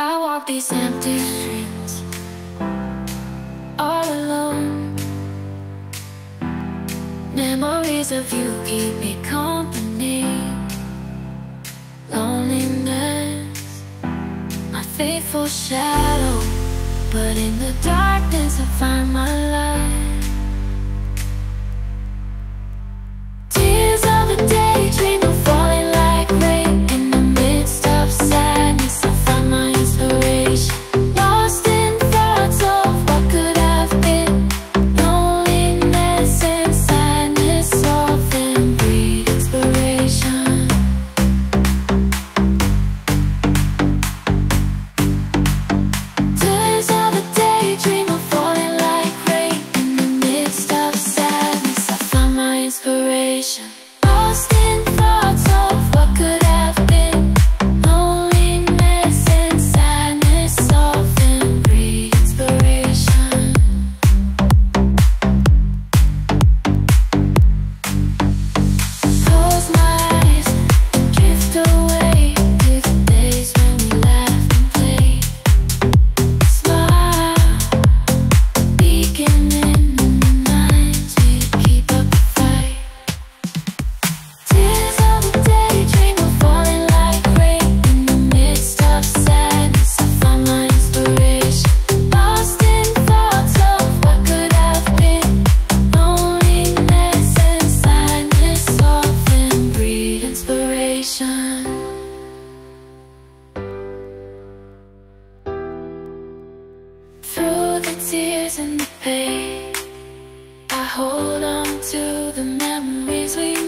I walk these empty streets All alone. Memories of you keep me company. Loneliness My faithful shadow. But in the darkness I find my light. in pain. I hold on to the memories we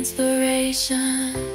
inspiration.